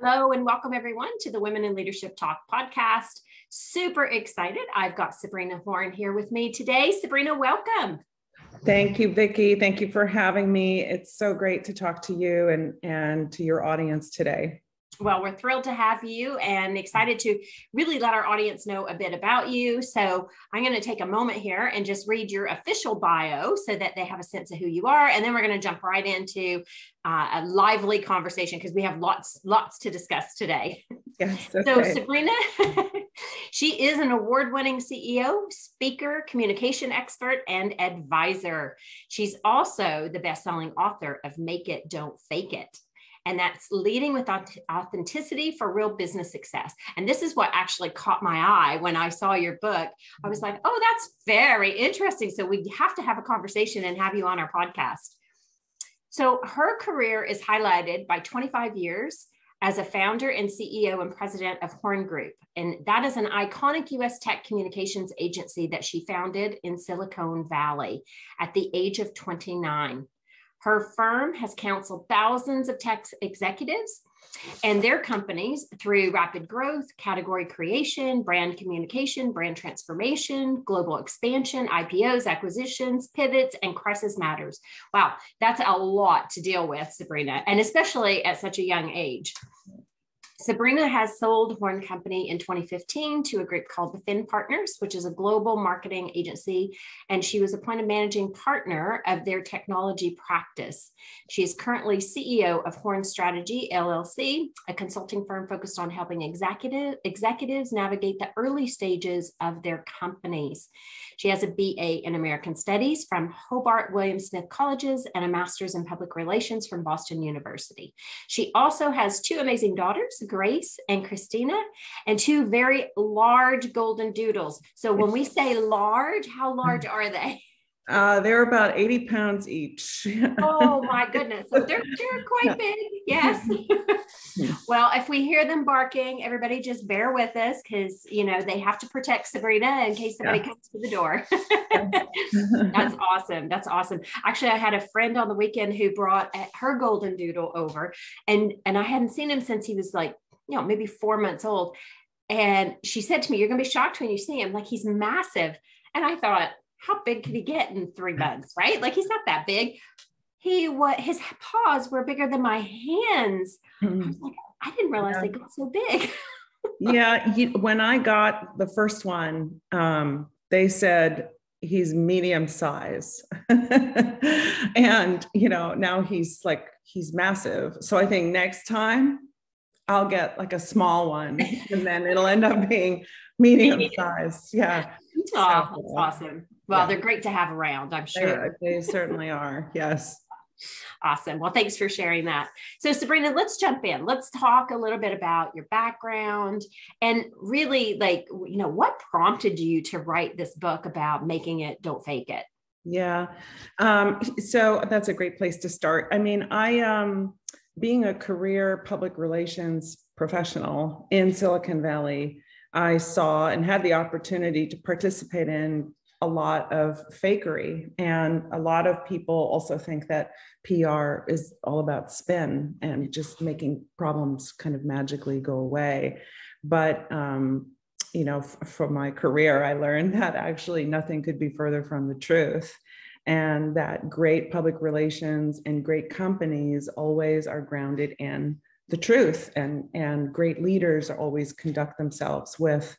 Hello, and welcome everyone to the Women in Leadership Talk podcast. Super excited. I've got Sabrina Horn here with me today. Sabrina, welcome. Thank you, Vicki. Thank you for having me. It's so great to talk to you and, and to your audience today. Well, we're thrilled to have you and excited to really let our audience know a bit about you. So, I'm going to take a moment here and just read your official bio so that they have a sense of who you are. And then we're going to jump right into uh, a lively conversation because we have lots, lots to discuss today. Yes. Okay. So, Sabrina, she is an award winning CEO, speaker, communication expert, and advisor. She's also the best selling author of Make It, Don't Fake It and that's leading with authenticity for real business success. And this is what actually caught my eye when I saw your book. I was mm-hmm. like, oh, that's very interesting. So we have to have a conversation and have you on our podcast. So her career is highlighted by 25 years as a founder and CEO and president of Horn Group. And that is an iconic US tech communications agency that she founded in Silicon Valley at the age of 29. Her firm has counseled thousands of tech executives and their companies through rapid growth, category creation, brand communication, brand transformation, global expansion, IPOs, acquisitions, pivots, and crisis matters. Wow, that's a lot to deal with, Sabrina, and especially at such a young age. Sabrina has sold Horn Company in 2015 to a group called the Finn Partners, which is a global marketing agency, and she was appointed managing partner of their technology practice. She is currently CEO of Horn Strategy LLC, a consulting firm focused on helping executive, executives navigate the early stages of their companies. She has a BA in American Studies from Hobart William Smith Colleges and a master's in public relations from Boston University. She also has two amazing daughters, Grace and Christina, and two very large golden doodles. So when we say large, how large are they? Uh, they're about 80 pounds each. oh my goodness. So they're, they're quite big. Yes. well, if we hear them barking, everybody just bear with us because, you know, they have to protect Sabrina in case somebody yeah. comes to the door. That's awesome. That's awesome. Actually, I had a friend on the weekend who brought her golden doodle over and, and I hadn't seen him since he was like, you know, maybe four months old. And she said to me, you're going to be shocked when you see him. Like he's massive. And I thought, how big could he get in three months, right? Like he's not that big. He what his paws were bigger than my hands. Mm-hmm. I was like, I didn't realize yeah. they got so big. yeah, he, when I got the first one, um, they said he's medium size, and you know now he's like he's massive. So I think next time I'll get like a small one, and then it'll end up being medium size. Yeah. Oh, that's awesome. Well, yeah. they're great to have around, I'm sure. They, they certainly are. Yes. Awesome. Well, thanks for sharing that. So, Sabrina, let's jump in. Let's talk a little bit about your background and really, like, you know, what prompted you to write this book about making it, don't fake it? Yeah. Um, so, that's a great place to start. I mean, I, um, being a career public relations professional in Silicon Valley, I saw and had the opportunity to participate in a lot of fakery. And a lot of people also think that PR is all about spin and just making problems kind of magically go away. But, um, you know, f- from my career, I learned that actually nothing could be further from the truth. And that great public relations and great companies always are grounded in the truth and and great leaders always conduct themselves with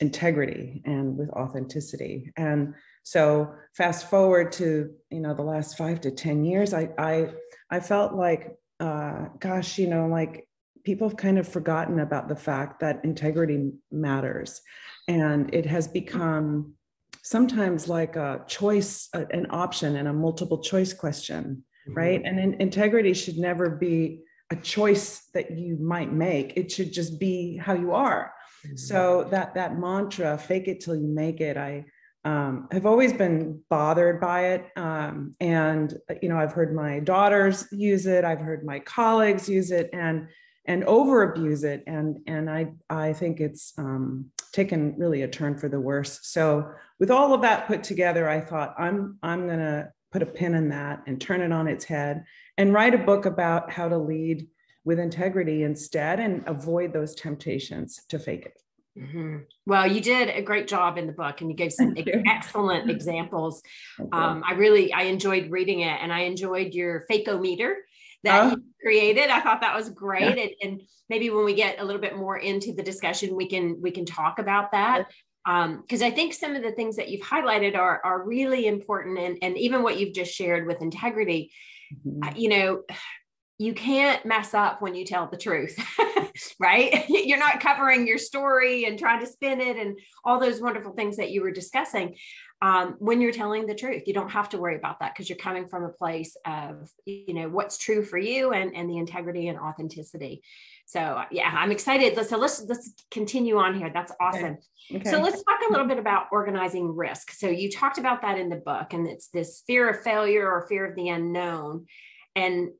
integrity and with authenticity. And so fast forward to you know the last five to ten years i i i felt like uh gosh you know like people have kind of forgotten about the fact that integrity matters. And it has become sometimes like a choice an option and a multiple choice question mm-hmm. right? And in, integrity should never be a choice that you might make. It should just be how you are. Mm-hmm. so that that mantra fake it till you make it i um, have always been bothered by it. Um, and you know i've heard my daughters use it. I've heard my colleagues use it and and over abuse it. And and i i think it's um, taken really a turn for the worse so with all of that put together i thought i'm i'm going to put a pin in that and turn it on its head and write a book about how to lead with integrity instead and avoid those temptations to fake it. Mm-hmm. Well, you did a great job in the book, and you gave some excellent examples. Um, I really I enjoyed reading it, and I enjoyed your fakeometer that oh. you created. I thought that was great, yeah. and, and, maybe when we get a little bit more into the discussion, we can we can talk about that because um, I think some of the things that you've highlighted are are really important, and and even what you've just shared with integrity. Mm-hmm. You know, you can't mess up when you tell the truth, right? You're not covering your story and trying to spin it and all those wonderful things that you were discussing. Um, when you're telling the truth, you don't have to worry about that because you're coming from a place of, you know, what's true for you and, and the integrity and authenticity. So yeah, I'm excited. So let's let's continue on here. That's awesome. Okay. Okay. So let's talk a little bit about organizing risk. So you talked about that in the book, and it's this fear of failure or fear of the unknown. And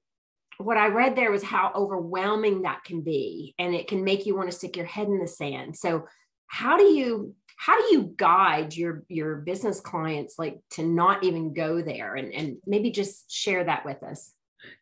what I read there was how overwhelming that can be, and it can make you want to stick your head in the sand. So, how do you how do you guide your your business clients like to not even go there, and and maybe just share that with us?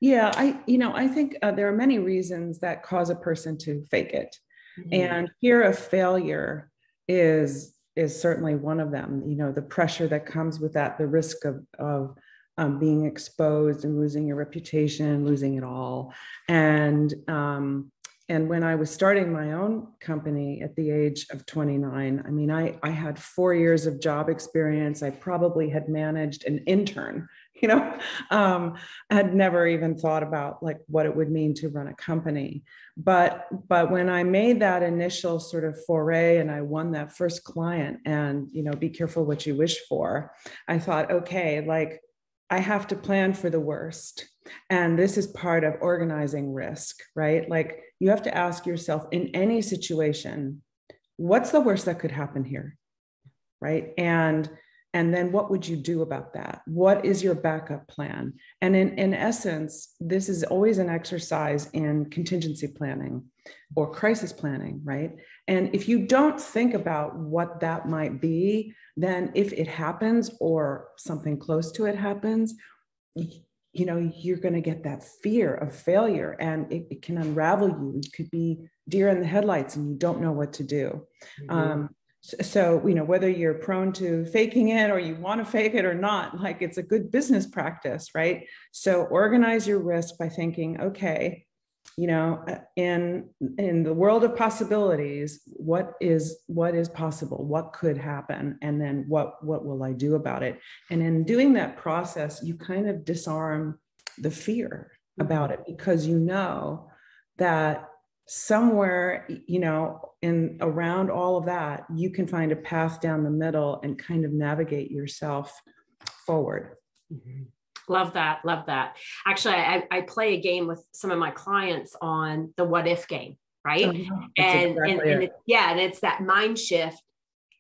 Yeah, I you know I think uh, there are many reasons that cause a person to fake it, mm-hmm. and fear of failure is is certainly one of them. You know, the pressure that comes with that, the risk of of um, being exposed and losing your reputation, losing it all. And um, and when I was starting my own company at the age of 29, I mean, I, I had four years of job experience. I probably had managed an intern, you know, um, I had never even thought about like what it would mean to run a company. But but when I made that initial sort of foray and I won that first client and, you know, be careful what you wish for, I thought, okay, like I have to plan for the worst. And this is part of organizing risk, right? Like you have to ask yourself in any situation, what's the worst that could happen here? Right. And and then what would you do about that? What is your backup plan? And in, in essence, this is always an exercise in contingency planning or crisis planning, right? And if you don't think about what that might be, then if it happens or something close to it happens, you know, you're going to get that fear of failure and it, it, can unravel you. You could be deer in the headlights and you don't know what to do. Mm-hmm. Um, so, so, you know, whether you're prone to faking it or you want to fake it or not, like it's a good business practice, right? So organize your risk by thinking, okay, you know in in the world of possibilities what is what is possible? What could happen? And then what what will i do about it? And in doing that process you kind of disarm the fear about it because you know that somewhere you know in around all of that you can find a path down the middle and kind of navigate yourself forward. Mm-hmm. Love that. Love that. Actually, I, I play a game with some of my clients on the what if game, right? Oh, and, exactly and, and it, yeah, and it's that mind shift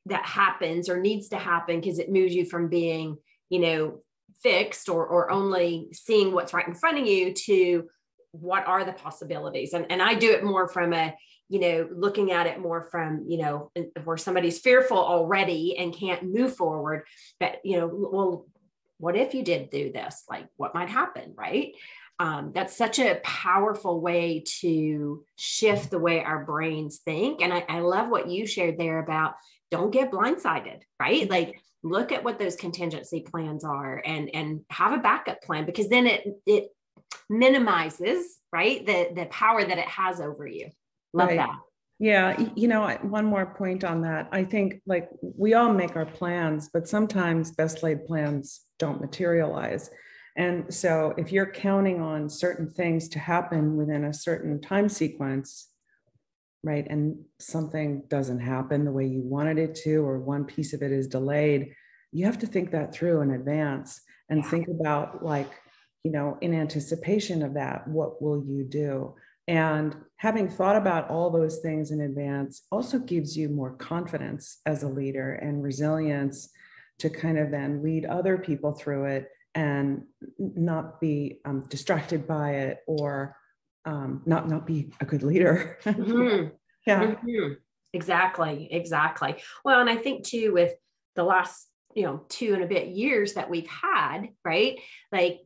that happens or needs to happen because it moves you from being, you know, fixed or or only seeing what's right in front of you to what are the possibilities. And and I do it more from a you know looking at it more from you know where somebody's fearful already and can't move forward but you know well what if you did do this? Like, what might happen, right? Um, that's such a powerful way to shift the way our brains think. And I, I love what you shared there about don't get blindsided, right? Like, look at what those contingency plans are and and have a backup plan because then it it minimizes right the the power that it has over you love right. that yeah, you know, one more point on that. I think like we all make our plans, but sometimes best laid plans don't materialize. And so if you're counting on certain things to happen within a certain time sequence, right, and something doesn't happen the way you wanted it to, or one piece of it is delayed, you have to think that through in advance and think about like, you know, in anticipation of that, what will you do? And having thought about all those things in advance also gives you more confidence as a leader and resilience to kind of then lead other people through it and not be um, distracted by it or um, not not be a good leader. mm-hmm. Yeah, mm-hmm. exactly, exactly. Well, and I think too with the last you know two and a bit years that we've had, right? Like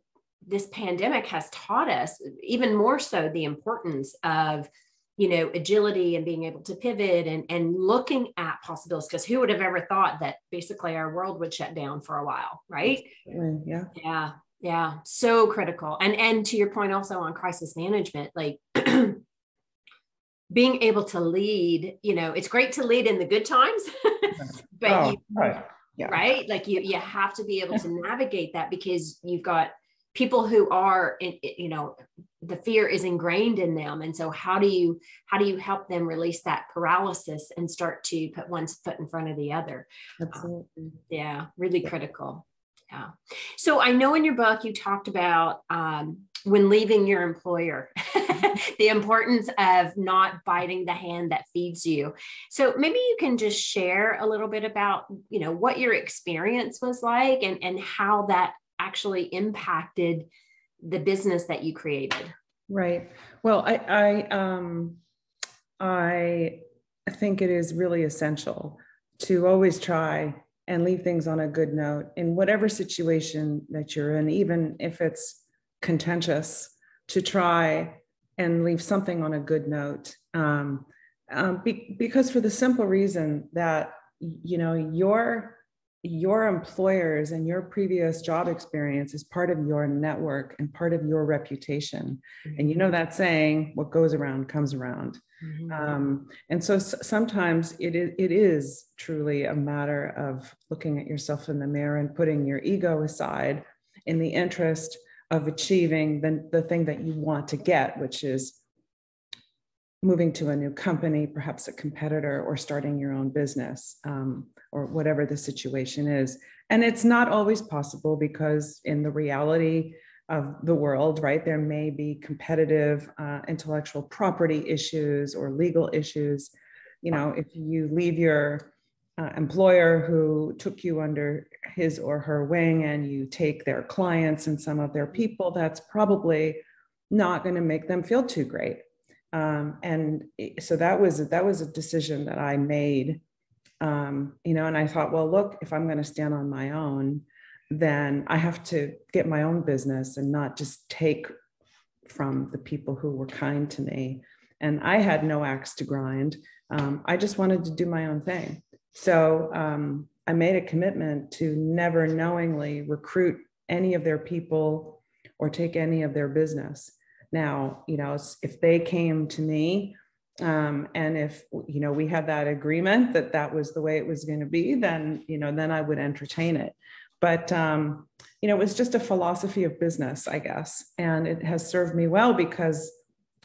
this pandemic has taught us even more so the importance of you know agility and being able to pivot and and looking at possibilities because who would have ever thought that basically our world would shut down for a while right yeah yeah yeah so critical and and to your point also on crisis management like being able to lead you know it's great to lead in the good times but oh, you, right. Yeah. right like you you have to be able to navigate that because you've got people who are in, you know the fear is ingrained in them. And so how do you how do you help them release that paralysis and start to put one foot in front of the other? Absolutely. um, yeah really critical. Yeah. So i know in your book you talked about um, when leaving your employer the importance of not biting the hand that feeds you. So maybe you can just share a little bit about you know what your experience was like and and how that actually impacted the business that you created. Right. Well i i um i think it is really essential to always try and leave things on a good note in whatever situation that you're in even if it's contentious to try and leave something on a good note. Um, um, be, because for the simple reason that you know your your employers and your previous job experience is part of your network and part of your reputation. Mm-hmm. And you know that saying, what goes around comes around. Mm-hmm. Um, and so s- sometimes it is, it is truly a matter of looking at yourself in the mirror and putting your ego aside in the interest of achieving the, the thing that you want to get, which is moving to a new company, perhaps a competitor, or starting your own business, um, or whatever the situation is. And it's not always possible because, in the reality of the world, right, there may be competitive uh, intellectual property issues or legal issues. You know, if you leave your uh, employer who took you under his or her wing and you take their clients and some of their people, that's probably not going to make them feel too great um, and so that was that was a decision that I made. Um, you know, and I thought, well, look, if I'm going to stand on my own, then I have to get my own business and not just take from the people who were kind to me. And I had no axe to grind. Um, I just wanted to do my own thing. So um, I made a commitment to never knowingly recruit any of their people or take any of their business. Now, you know, if they came to me um, and if, you know, we had that agreement that that was the way it was going to be, then, you know, then I would entertain it. But, um, you know, it was just a philosophy of business, I guess. And it has served me well because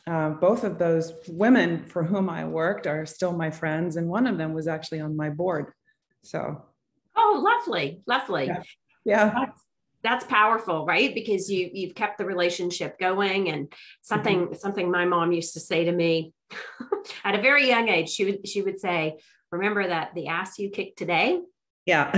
uh, both of those women for whom I worked are still my friends. And one of them was actually on my board. So. Oh, lovely. Lovely. Yeah. yeah. That's, that's powerful right? Because you you've kept the relationship going and something mm-hmm. something my mom used to say to me at a very young age she would she would say remember that the ass you kick today? Yeah.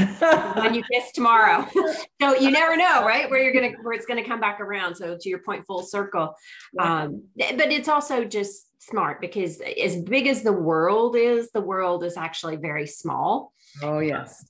When you kiss tomorrow. So you never know right where you're gonna where it's gonna come back around. So to your point full circle. Yeah. um but it's also just smart because as big as the world is the world is actually very small. Oh yes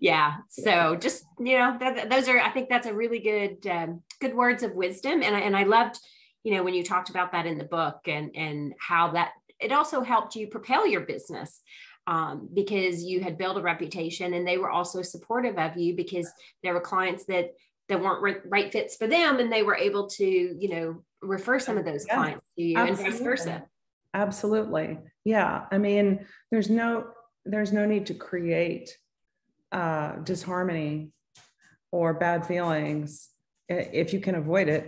yeah so just you know that, those are i think that's a really good um, good words of wisdom and I, and I loved you know when you talked about that in the book and and how that it also helped you propel your business um, because you had built a reputation and they were also supportive of you because there were clients that that weren't right, right fits for them and they were able to you know refer some of those yeah, clients to you absolutely. and vice versa. Absolutely. Yeah i mean there's no there's no need to create uh, disharmony or bad feelings, if you can avoid it,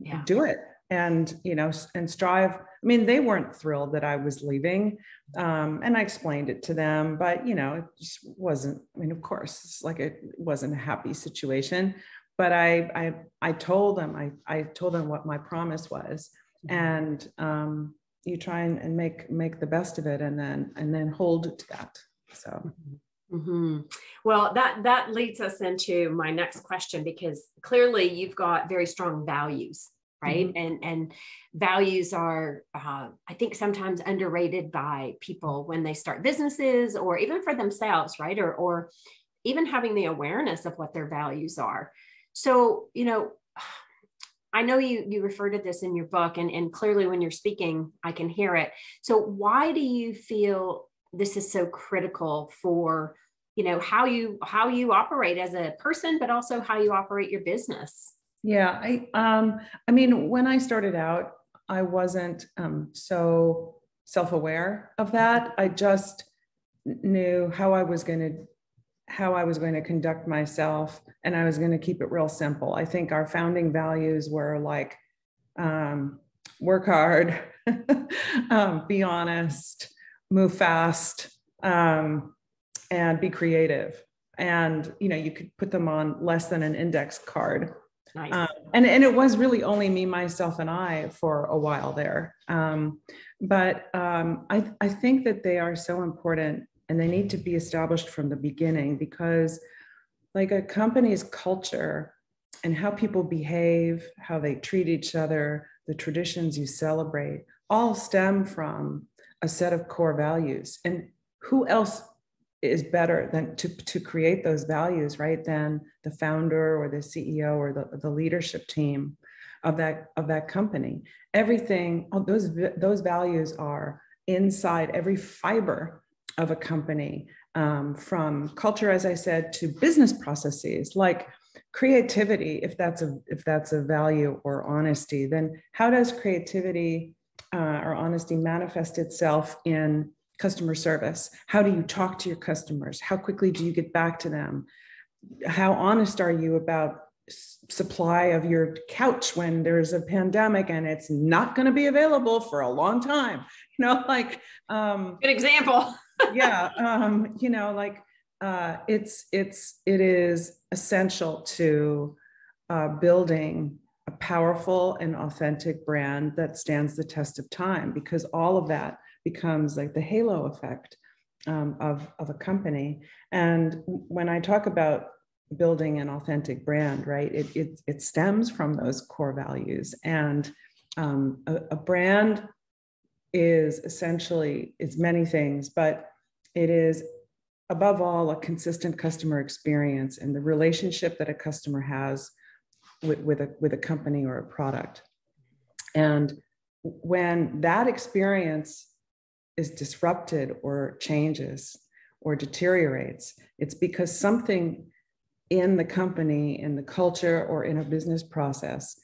yeah. do it. And, you know, and strive. I mean, they weren't thrilled that I was leaving. Um, and I explained it to them, but, you know, it just wasn't, I mean, of course, it's like it wasn't a happy situation. But I, I, I told them, I, I told them what my promise was. Mm-hmm. And um, you try and, and make, make the best of it and then, and then hold to that. So. Mm-hmm. Well, that that leads us into my next question because clearly you've got very strong values, right? Mm-hmm. And and values are, uh, I think, sometimes underrated by people when they start businesses or even for themselves, right? Or or even having the awareness of what their values are. So, you know, I know you you refer to this in your book, and, and clearly when you're speaking, I can hear it. So why do you feel this is so critical for you know how you how you operate as a person, but also how you operate your business? Yeah, I um I mean when I started out, I wasn't um, so self-aware of that. I just knew how I was going to how I was going to conduct myself, and I was going to keep it real simple. I think our founding values were like um, work hard, um, be honest, move fast, um, and be creative. And you know, you could put them on less than an index card. Nice. Um, and, and it was really only me, myself, and I for a while there. Um, but um, I, I think that they are so important and they need to be established from the beginning because like a company's culture and how people behave how they treat each other the traditions you celebrate all stem from a set of core values. And who else is better than to, to create those values right than the founder or the ceo or the, the leadership team of that of that company? Everything those those values are inside every fiber of a company um, from culture as i said to business processes. Like creativity if that's a if that's a value or honesty then how does creativity uh, or honesty manifest itself in customer service. How do you talk to your customers? How quickly do you get back to them? How honest are you about supply of your couch when there's a pandemic and it's not going to be available for a long time? You know like um good example. yeah um you know like uh it's it's it is essential to uh, building a powerful and authentic brand that stands the test of time because all of that becomes like the halo effect um, of, of a company and when i talk about building an authentic brand, right? It, it, it stems from those core values. And um, a, a brand is essentially, it's many things, but it is above all a consistent customer experience and the relationship that a customer has with, with, a, with a company or a product. And when that experience is disrupted or changes or deteriorates, it's because something in the company, in the culture, or in a business process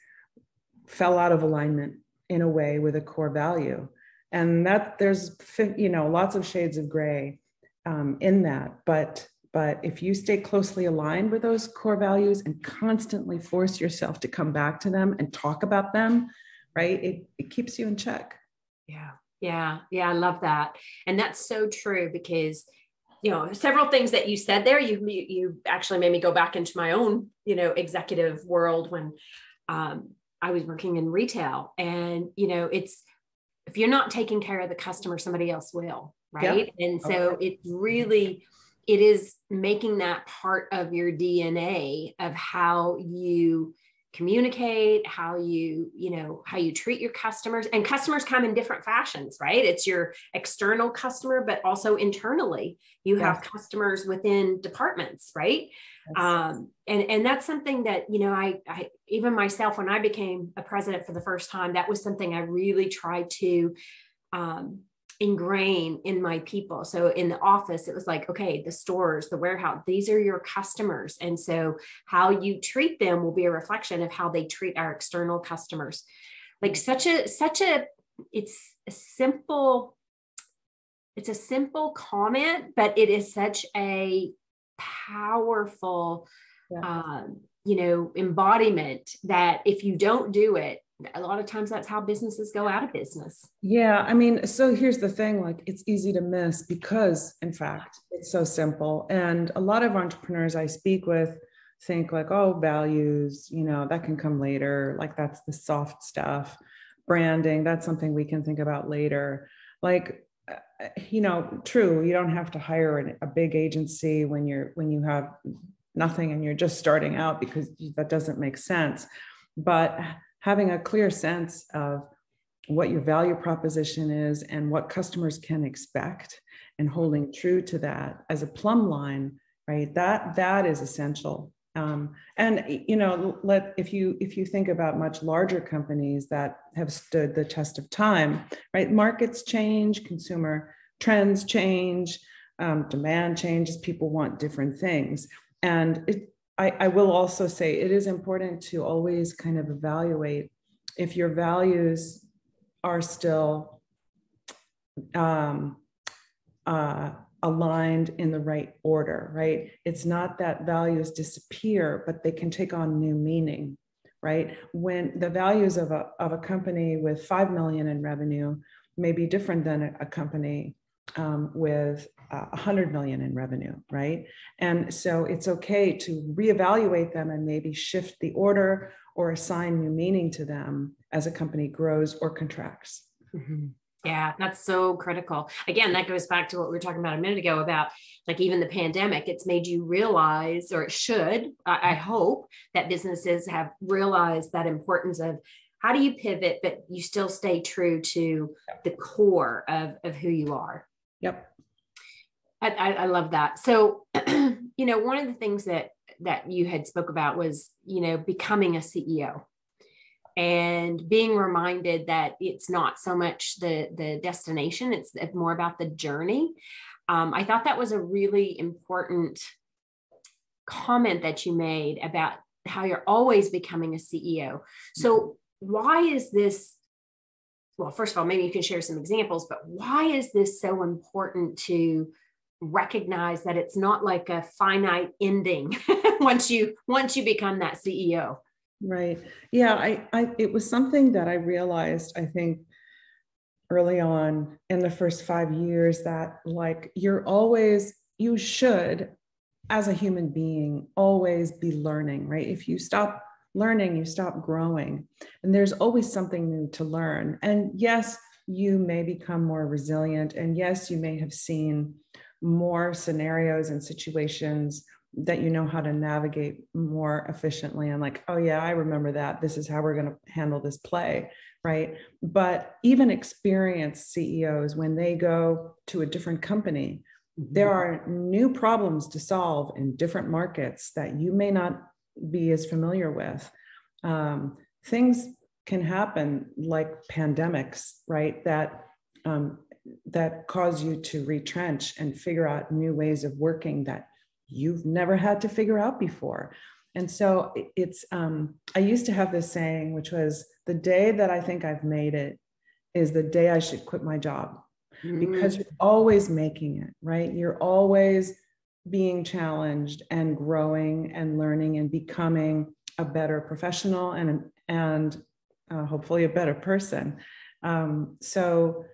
fell out of alignment in a way with a core value. And that there's, you know, lots of shades of gray um, in that. But but if you stay closely aligned with those core values and constantly force yourself to come back to them and talk about them, right, it, it keeps you in check. Yeah. Yeah. Yeah. I love that. And that's so true because you know several things that you said there you you actually made me go back into my own you know executive world when um, i was working in retail and you know it's if you're not taking care of the customer somebody else will right yep. and so okay. it's really it is making that part of your dna of how you communicate how you you know how you treat your customers. And customers come in different fashions right? It's your external customer but also internally you have customers within departments right? Um, and and that's something that you know I, I even myself when i became a president for the first time that was something i really tried to um, ingrain in my people. So in the office, it was like, okay, the stores, the warehouse, these are your customers. And so how you treat them will be a reflection of how they treat our external customers. Like such a, such a, it's a simple, it's a simple comment, but it is such a powerful, yeah. um, you know, embodiment that if you don't do it, a lot of times that's how businesses go out of business. Yeah. I mean, so here's the thing like, it's easy to miss because, in fact, it's so simple. And a lot of entrepreneurs I speak with think, like, oh, values, you know, that can come later. Like, that's the soft stuff. Branding, that's something we can think about later. Like, uh, you know, true, you don't have to hire a big agency when you're, when you have nothing and you're just starting out because that doesn't make sense. But having a clear sense of what your value proposition is and what customers can expect and holding true to that as a plumb line right that that is essential Um, and you know, let if you if you think about much larger companies that have stood the test of time, right? Markets change, consumer trends change, um, demand changes. People want different things, and it, I, I will also say it is important to always kind of evaluate if your values are still um, uh, aligned in the right order, right? It's not that values disappear, but they can take on new meaning, right? When the values of a, of a company with 5 million in revenue may be different than a, a company um, with uh, 100 million in revenue, right? And so it's okay to reevaluate them and maybe shift the order or assign new meaning to them as a company grows or contracts. Mm-hmm. Yeah, that's so critical. Again, that goes back to what we were talking about a minute ago about like even the pandemic. It's made you realize, or it should, I, I hope, that businesses have realized that importance of how do you pivot, but you still stay true to the core of, of who you are. Yep. I, I, love that. So, you know, one of the things that that you had spoke about was, you know, becoming a CEO and being reminded that it's not so much the the destination it's more about the journey um, i thought that was a really important comment that you made about how you're always becoming a ceo so why is this well first of all maybe you can share some examples but why is this so important to recognize that it's not like a finite ending once you once you become that ceo Right. Yeah, I, I it was something that I realized, I think, early on in the first five years that like you're always, you should, as a human being, always be learning, right? If you stop learning, you stop growing. And there's always something new to learn. And yes, you may become more resilient. And yes, you may have seen more scenarios and situations that you know how to navigate more efficiently and like oh yeah i remember that this is how we're going to handle this play right but even experienced ceos when they go to a different company mm-hmm. there are new problems to solve in different markets that you may not be as familiar with um, things can happen like pandemics right that um, that cause you to retrench and figure out new ways of working that you've never had to figure out before. And so it's, um, I used to have this saying, which was the day that I think I've made it is the day I should quit my job mm-hmm. because you're always making it, right? You're always being challenged and growing and learning and becoming a better professional and, and uh, hopefully a better person. Um, so,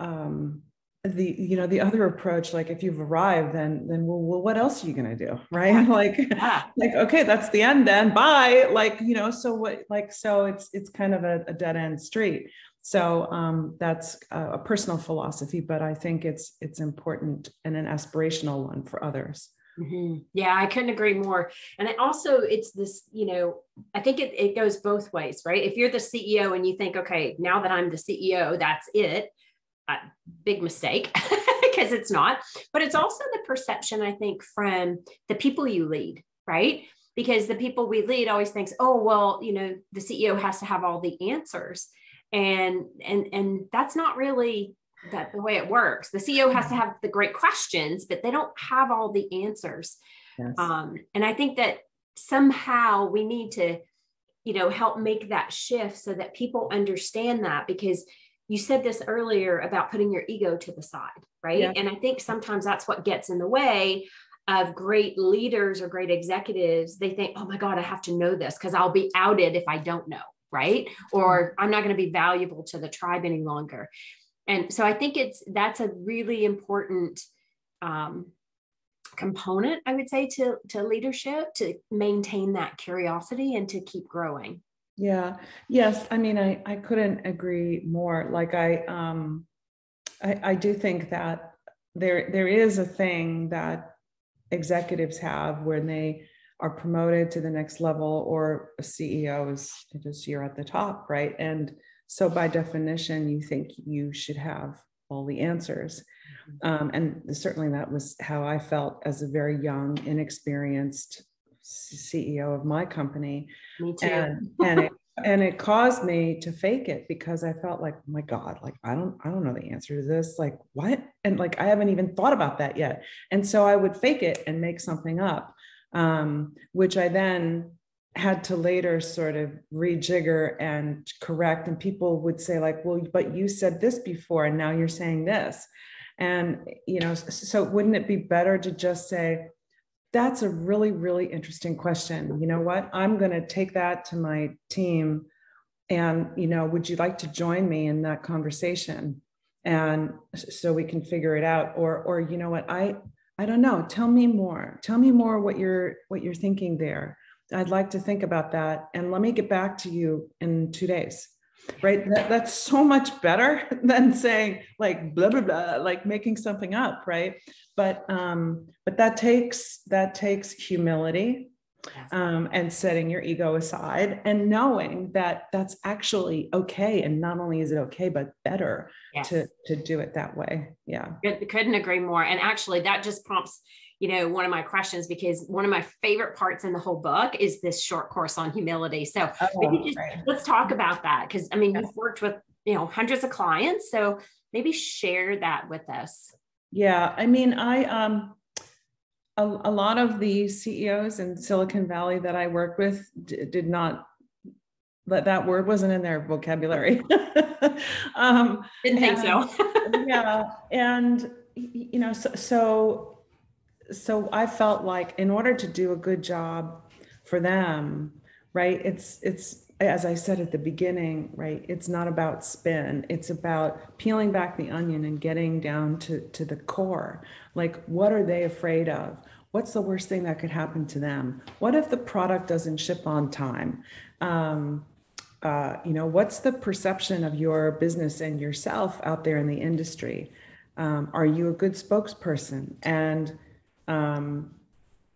um, the you know the other approach like if you've arrived then then well, well what else are you going to do right like yeah. like okay that's the end then bye like you know so what like so it's it's kind of a, a dead end street so um, that's a, a personal philosophy but i think it's it's important and an aspirational one for others Mm-hmm. Yeah, I couldn't agree more. And it also, it's this, you know, I think it, it goes both ways, right? If you're the CEO and you think, okay, now that I'm the CEO, that's it, a big mistake because it's not. But it's also the perception, I think, from the people you lead, right? Because the people we lead always thinks, oh, well, you know, the CEO has to have all the answers. And and and that's not really that the way it works. The CEO has to have the great questions, but they don't have all the answers. Yes. Um, and I think that somehow we need to, you know, help make that shift so that people understand that because you said this earlier about putting your ego to the side, right? Yeah. And I think sometimes that's what gets in the way of great leaders or great executives. They think, oh my God, I have to know this because I'll be outed if I don't know, right? Or mm-hmm. I'm not going to be valuable to the tribe any longer. And so I think it's that's a really important um, component, I would say, to, to leadership to maintain that curiosity and to keep growing. Yeah. Yes. I mean, I, I couldn't agree more. Like I, um, I, I do think that there, there is a thing that executives have when they are promoted to the next level or a CEO is just you're at the top, right? And so by definition, you think you should have all the answers. Mm-hmm. Um, and certainly that was how I felt as a very young, inexperienced CEO of my company. Me too. And, and it and it caused me to fake it because I felt like, oh my God, like I don't, I don't know the answer to this. Like what? And like I haven't even thought about that yet. And so I would fake it and make something up, um, which I then had to later sort of rejigger and correct. And people would say, like, well, but you said this before, and now you're saying this. And you know, so wouldn't it be better to just say, that's a really, really interesting question. You know what? I'm going to take that to my team. And, you know, would you like to join me in that conversation? And so we can figure it out. Or, or, you know what? I, I don't know. Tell me more. Tell me more what you're, what you're thinking there. I'd like to think about that. And let me get back to you in two days right that, that's so much better than saying like blah blah blah like making something up right but um but that takes that takes humility um, and setting your ego aside and knowing that that's actually okay and not only is it okay but better yes. to to do it that way yeah couldn't agree more and actually that just prompts you know, one of my questions because one of my favorite parts in the whole book is this short course on humility. So oh, just, right. let's talk about that because I mean, yes. you've worked with, you know, hundreds of clients. So maybe share that with us. Yeah. I mean, I, um, a, a lot of the CEOs in Silicon Valley that I work with d- did not that that word wasn't in their vocabulary. um, Didn't think and, so. yeah, and you know, so, so so I felt like in order to do a good job for them, right? It's it's as I said at the beginning, right? It's not about spin. It's about peeling back the onion and getting down to to the core. Like what are they afraid of? What's the worst thing that could happen to them? What if the product doesn't ship on time? Um, uh, you know, what's the perception of your business and yourself out there in the industry? Um, are you a good spokesperson? And um,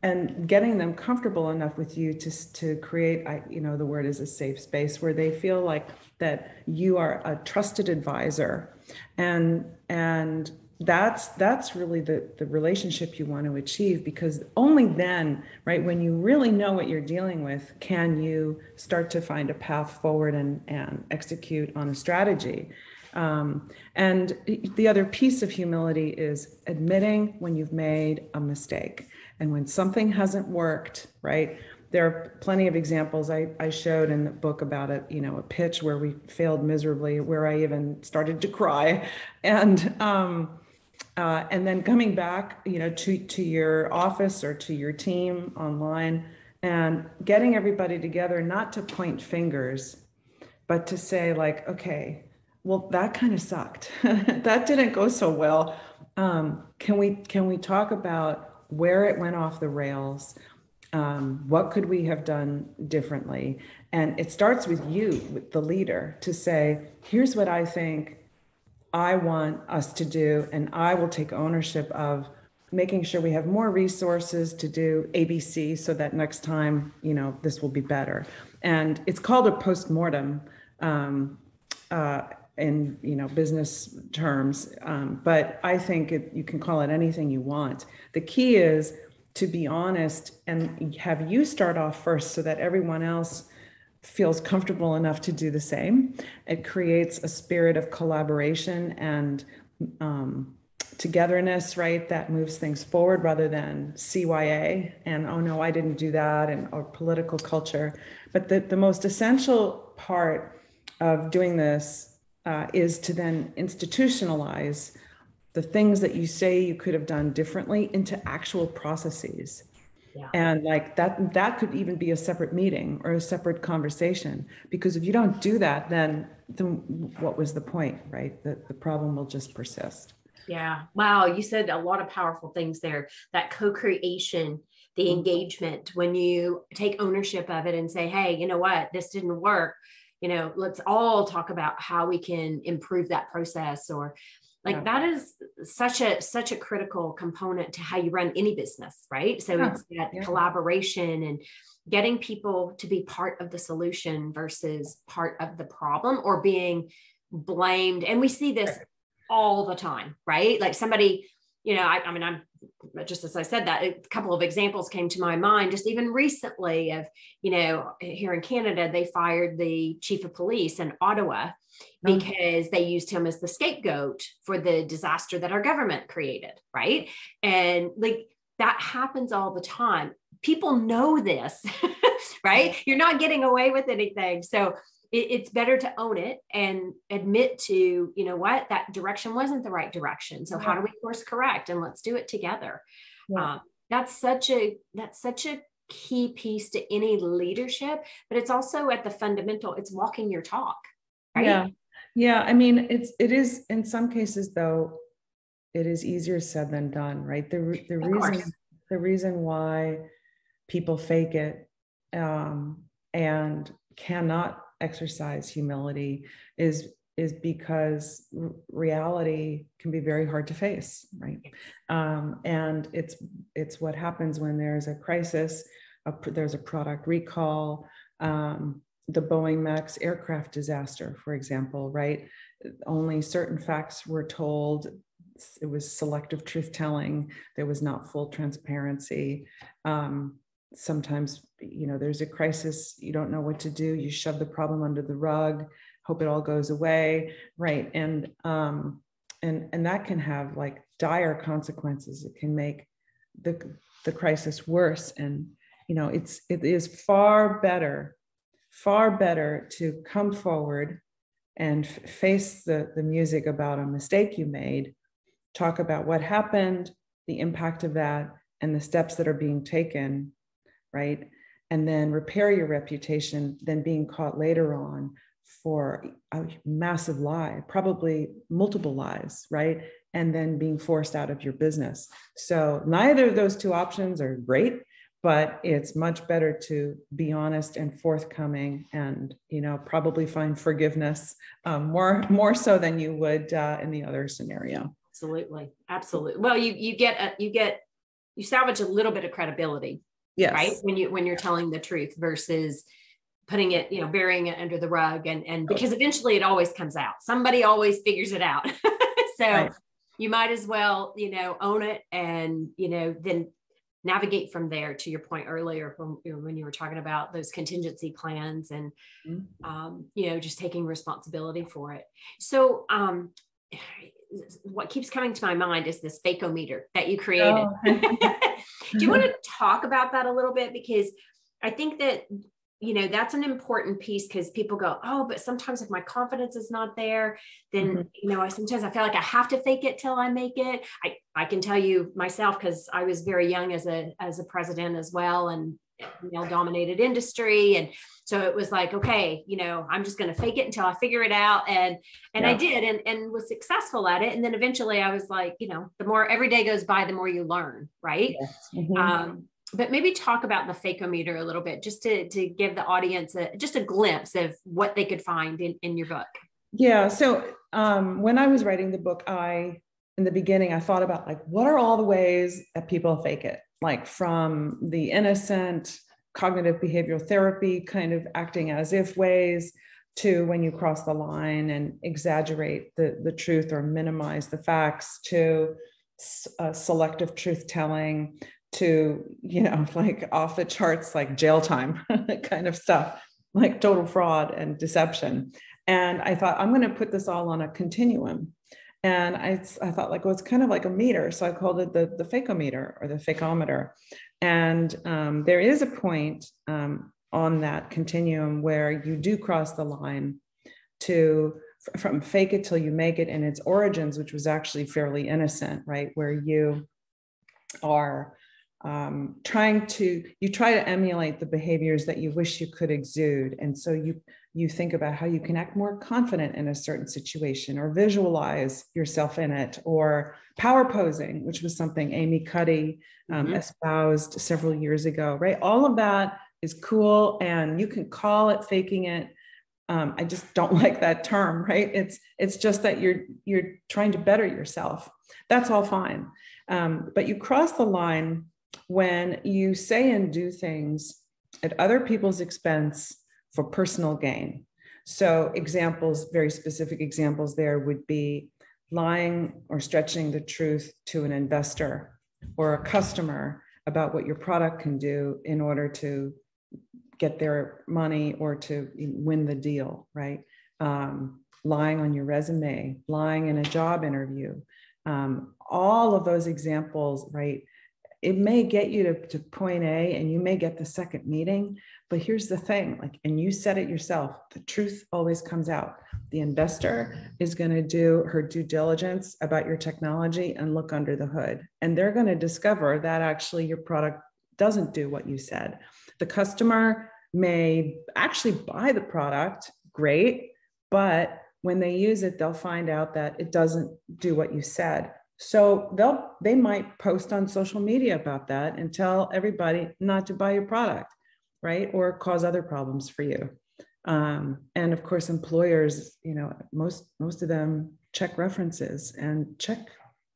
and getting them comfortable enough with you to to create I, you know the word is a safe space where they feel like that you are a trusted advisor. And and that's that's really the the relationship you want to achieve because only then right when you really know what you're dealing with can you start to find a path forward and and execute on a strategy um, and the other piece of humility is admitting when you've made a mistake and when something hasn't worked, right? There are plenty of examples I, I showed in the book about it, you know, a pitch where we failed miserably, where I even started to cry. And, um, uh, and then coming back, you know, to, to your office or to your team online and getting everybody together, not to point fingers, but to say like, okay, well, that kind of sucked. that didn't go so well. Um, can we can we talk about where it went off the rails? Um, what could we have done differently? And it starts with you, with the leader, to say, here's what I think I want us to do, and I will take ownership of making sure we have more resources to do ABC so that next time, you know, this will be better. And it's called a postmortem. Um, uh, in you know business terms um, but i think it, you can call it anything you want. The key is to be honest and have you start off first so that everyone else feels comfortable enough to do the same. It creates a spirit of collaboration and um, togetherness right that moves things forward rather than cya and oh no i didn't do that and or political culture. But the, the most essential part of doing this uh, is to then institutionalize the things that you say you could have done differently into actual processes. Yeah. And like that, that could even be a separate meeting or a separate conversation. Because if you don't do that, then, then what was the point, right? That the problem will just persist. Yeah. Wow. You said a lot of powerful things there. That co creation, the mm-hmm. engagement, when you take ownership of it and say, hey, you know what, this didn't work you know let's all talk about how we can improve that process or like yeah. that is such a such a critical component to how you run any business right so yeah. it's that yeah. collaboration and getting people to be part of the solution versus part of the problem or being blamed and we see this all the time right like somebody you know, I, I mean, I'm just as I said that, a couple of examples came to my mind just even recently of, you know, here in Canada, they fired the chief of police in Ottawa oh. because they used him as the scapegoat for the disaster that our government created. Right. And like that happens all the time. People know this, right? You're not getting away with anything. So it, it's better to own it and admit to you know what that direction wasn't the right direction so yeah. how do we course correct and let's do it together yeah. um, that's such a that's such a key piece to any leadership but it's also at the fundamental it's walking your talk right yeah yeah i mean it's it is in some cases though it is easier said than done right the, the of reason course. the reason why people fake it um, and cannot exercise humility is is because reality can be very hard to face right? Um, and it's it's what happens when there's a crisis a, there's a product recall um, the boeing max aircraft disaster for example right? Only certain facts were told. It was selective truth telling. There was not full transparency. Um, sometimes you know there's a crisis you don't know what to do you shove the problem under the rug hope it all goes away right? And um and and that can have like dire consequences. It can make the the crisis worse. And you know it's it is far better far better to come forward and f- face the the music about a mistake you made talk about what happened the impact of that and the steps that are being taken right? And then repair your reputation than being caught later on for a massive lie, probably multiple lies, right? And then being forced out of your business. So neither of those two options are great, but it's much better to be honest and forthcoming and you know probably find forgiveness um, more more so than you would uh, in the other scenario absolutely absolutely well you you get a, you get you salvage a little bit of credibility yes. right when you when you're telling the truth versus putting it you know burying it under the rug and and because eventually it always comes out somebody always figures it out so right. you might as well you know own it and you know then navigate from there to your point earlier when, when you were talking about those contingency plans and mm-hmm. um, you know just taking responsibility for it so um, what keeps coming to my mind is this fakeometer that you created. Oh. Do you want to talk about that a little bit? Because I think that, you know, that's an important piece because people go, oh, but sometimes if my confidence is not there, then, mm-hmm. you know, I sometimes I feel like I have to fake it till I make it. I, I can tell you myself, because I was very young as a, as a president as well. And male dominated industry. And so it was like okay you know i'm just going to fake it until i figure it out. And and yeah. i did and and was successful at it. And then eventually i was like you know the more every day goes by the more you learn right? Yes. mm-hmm. um, but maybe talk about the fakeometer a little bit just to to give the audience a, just a glimpse of what they could find in, in your book. Yeah. So um, when i was writing the book i in the beginning i thought about like what are all the ways that people fake it like from the innocent cognitive behavioral therapy kind of acting as if ways to when you cross the line and exaggerate the, the truth or minimize the facts to uh, selective truth telling to you know like off the charts like jail time kind of stuff like total fraud and deception. And i thought i'm going to put this all on a continuum and I, I thought like, well, it's kind of like a meter. So I called it the, the fakeometer or the fakeometer. And um, there is a point um, on that continuum where you do cross the line to from fake it till you make it in its origins, which was actually fairly innocent, right? Where you are um, trying to you try to emulate the behaviors that you wish you could exude, and so you you think about how you can act more confident in a certain situation or visualize yourself in it or power posing which was something amy cuddy um, mm-hmm. espoused several years ago right? All of that is cool and you can call it faking it. Um, i just don't like that term right? It's it's just that you're you're trying to better yourself. That's all fine. Um, but you cross the line when you say and do things at other people's expense for personal gain. So, examples, very specific examples there would be lying or stretching the truth to an investor or a customer about what your product can do in order to get their money or to win the deal, right? Um, lying on your resume, lying in a job interview, um, all of those examples, right? It may get you to, to point A and you may get the second meeting, but here's the thing like, and you said it yourself the truth always comes out. The investor is going to do her due diligence about your technology and look under the hood. And they're going to discover that actually your product doesn't do what you said. The customer may actually buy the product, great, but when they use it, they'll find out that it doesn't do what you said. So they'll they might post on social media about that and tell everybody not to buy your product, right? Or cause other problems for you. Um, and of course, employers, you know, most most of them check references and check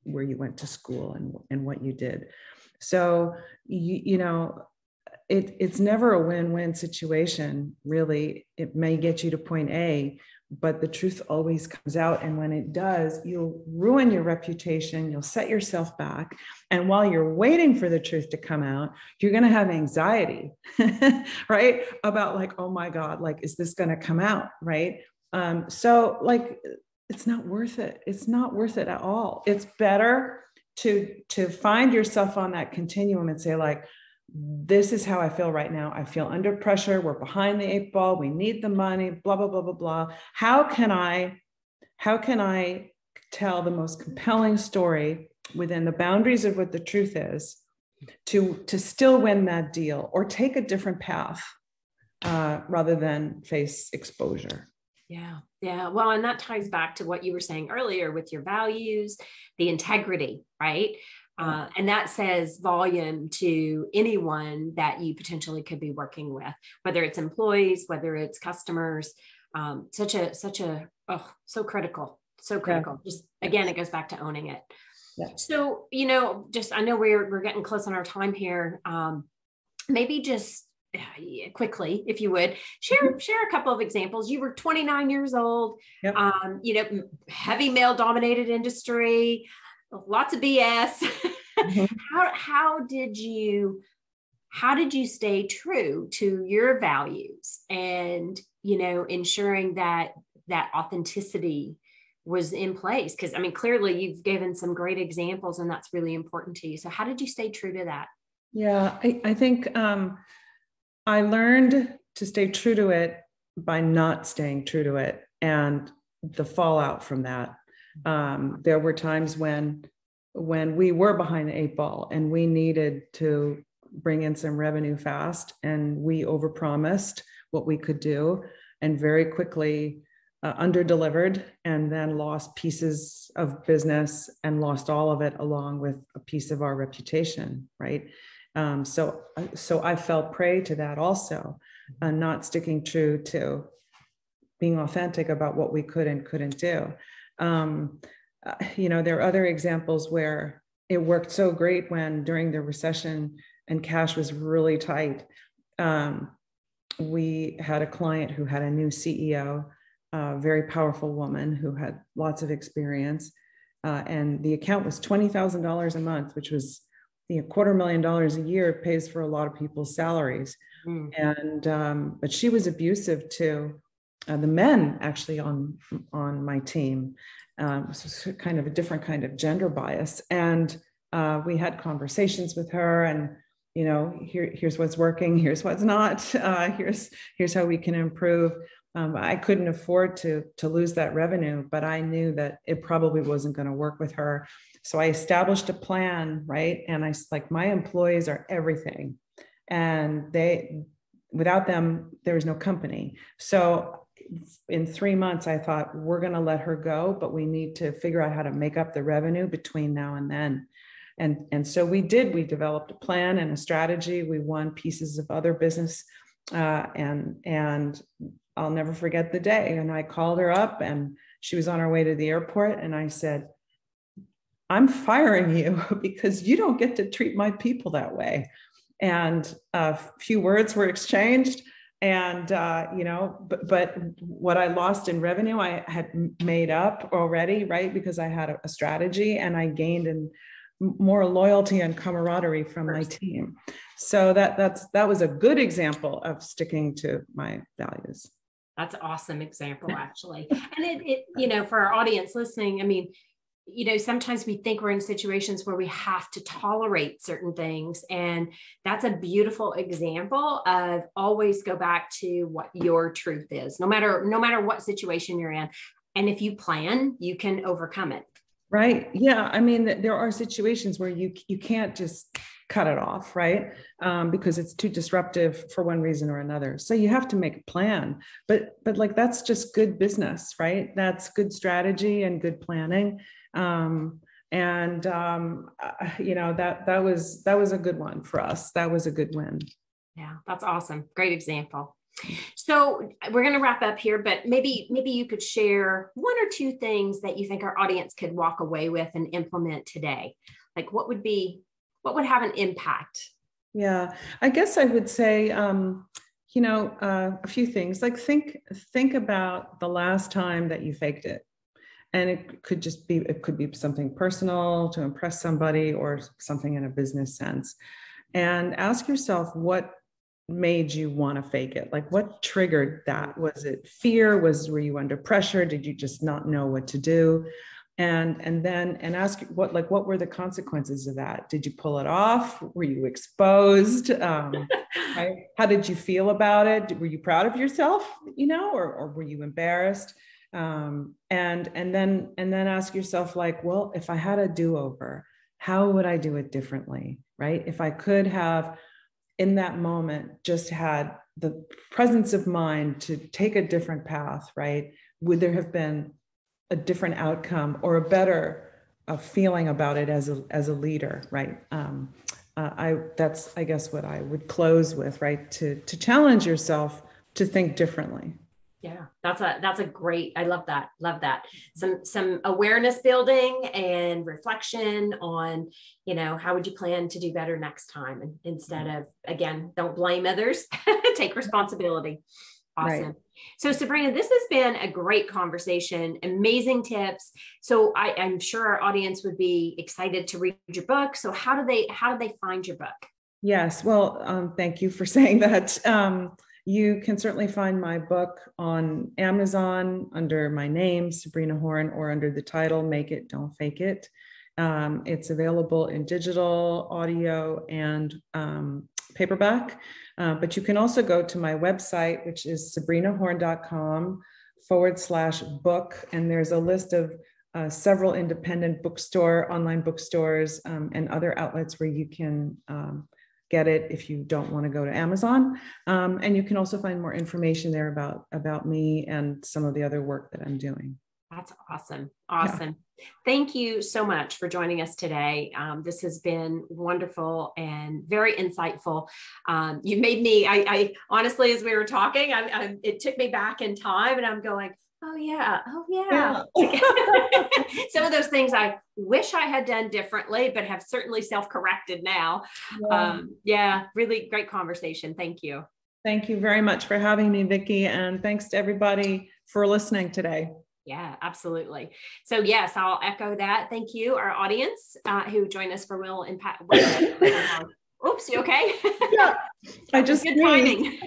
where you went to school and, and what you did. So you, you know, it, it's never a win-win situation, really. It may get you to point A, but the truth always comes out. And when it does, you'll ruin your reputation, you'll set yourself back. And while you're waiting for the truth to come out, you're going to have anxiety, right? About like, oh my God, like, is this going to come out? Right. Um, so, like, it's not worth it. It's not worth it at all. It's better to to find yourself on that continuum and say like this is how I feel right now. I feel under pressure. We're behind the eight ball. We need the money, blah, blah, blah, blah, blah. How can I, how can I tell the most compelling story within the boundaries of what the truth is to, to still win that deal or take a different path uh, rather than face exposure? Yeah. Yeah. Well, and that ties back to what you were saying earlier with your values, the integrity, right? Uh, and that says volume to anyone that you potentially could be working with, whether it's employees, whether it's customers. Um, such a such a oh so critical, so critical. Yeah. Just again, it goes back to owning it. Yeah. So you know, just I know we're we're getting close on our time here. Um, maybe just quickly if you would share mm-hmm. share a couple of examples you were 29 years old yep. um, you know heavy male dominated industry lots of BS. Mm-hmm. how how did you how did you stay true to your values and you know ensuring that that authenticity was in place because i mean clearly you've given some great examples and that's really important to you so how did you stay true to that yeah i, I think um, i learned to stay true to it by not staying true to it and the fallout from that um, there were times when when we were behind the eight ball and we needed to bring in some revenue fast and we overpromised what we could do and very quickly uh, underdelivered and then lost pieces of business and lost all of it along with a piece of our reputation right? Um, so so i fell prey to that also uh, not sticking true to being authentic about what we could and couldn't do um, uh, you know, there are other examples where it worked so great when during the recession and cash was really tight. Um, we had a client who had a new CEO, a very powerful woman who had lots of experience. Uh, and the account was $20,000 a month, which was you know, quarter million dollars a year it pays for a lot of people's salaries. Mm. And, um, but she was abusive to uh, the men actually on, on my team um, so kind of a different kind of gender bias. And uh, we had conversations with her and you know here, here's what's working here's what's not uh, here's here's how we can improve. Um, i couldn't afford to to lose that revenue but i knew that it probably wasn't going to work with her. So i established a plan right? And i like my employees are everything. And they without them there is no company. So in three months, I thought we're going to let her go, but we need to figure out how to make up the revenue between now and then. And, and so we did. We developed a plan and a strategy. We won pieces of other business, uh, and and I'll never forget the day. And I called her up, and she was on her way to the airport, and I said, "I'm firing you because you don't get to treat my people that way." And a few words were exchanged and uh, you know but, but what i lost in revenue i had made up already right? Because i had a, a strategy and i gained in more loyalty and camaraderie from my team. So that that's that was a good example of sticking to my values. That's an awesome example actually. And it, it you know for our audience listening i mean you know, sometimes we think we're in situations where we have to tolerate certain things. And that's a beautiful example of always go back to what your truth is, no matter, no matter what situation you're in. And if you plan, you can overcome it. Right. Yeah. I mean, there are situations where you you can't just cut it off, right? Um, because it's too disruptive for one reason or another. So you have to make a plan. But but like that's just good business, right? That's good strategy and good planning um, and um, uh, you know that that was that was a good one for us. That was a good win. Yeah that's awesome. Great example. So we're going to wrap up here but maybe maybe you could share one or two things that you think our audience could walk away with and implement today. Like what would be what would have an impact? Yeah i guess i would say um, you know uh, a few things. Like think think about the last time that you faked it and it could just be it could be something personal to impress somebody or something in a business sense. And ask yourself what made you want to fake it? Like what triggered that? Was it fear? Was were you under pressure? Did you just not know what to do? And and then and ask what like what were the consequences of that? Did you pull it off? Were you exposed? Um, right? how did you feel about it? Were you proud of yourself you know or, or were you embarrassed um, and and then and then ask yourself like well if i had a do-over how would i do it differently right? If i could have in that moment just had the presence of mind to take a different path right? Would there have been a different outcome or a better a feeling about it as a as a leader right? Um, uh, i that's i guess what i would close with right? To to challenge yourself to think differently yeah that's a that's a great i love that love that. Some some awareness building and reflection on you know how would you plan to do better next time? And instead of again don't blame others take responsibility. Awesome. Right. so sabrina this has been a great conversation amazing tips. So I, i'm sure our audience would be excited to read your book. So how do they how do they find your book? Yes well um, thank you for saying that. Um, you can certainly find my book on Amazon under my name, Sabrina Horn, or under the title Make It, Don't Fake It. Um, it's available in digital, audio, and um, paperback. Uh, but you can also go to my website, which is sabrinahorn.com forward slash book. And there's a list of uh, several independent bookstore, online bookstores, um, and other outlets where you can um, get it if you don't want to go to Amazon. Um, and you can also find more information there about, about me and some of the other work that I'm doing. That's awesome. Awesome. Yeah. Thank you so much for joining us today. Um, this has been wonderful and very insightful. Um, you made me, I, I, honestly, as we were talking, I, I, it took me back in time and I'm going, oh yeah oh yeah, yeah. some of those things i wish i had done differently but have certainly self-corrected now yeah. Um, yeah really great conversation thank you thank you very much for having me vicki and thanks to everybody for listening today yeah, absolutely. So yes, I'll echo that. Thank you, our audience uh, who join us for Will Impact. Oops, you okay? Yeah, I just good timing.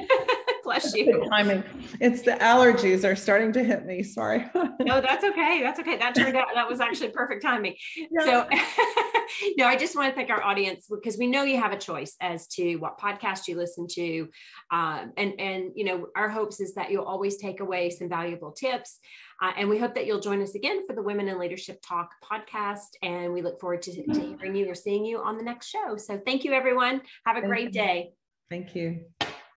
Bless you. Timing. It's the allergies are starting to hit me. Sorry. no, that's okay. That's okay. That turned out that was actually perfect timing. Yeah. So, no, I just want to thank our audience because we know you have a choice as to what podcast you listen to, um, and and you know our hopes is that you'll always take away some valuable tips. Uh, and we hope that you'll join us again for the Women in Leadership Talk podcast. And we look forward to, to hearing you or seeing you on the next show. So thank you, everyone. Have a thank great you. day. Thank you.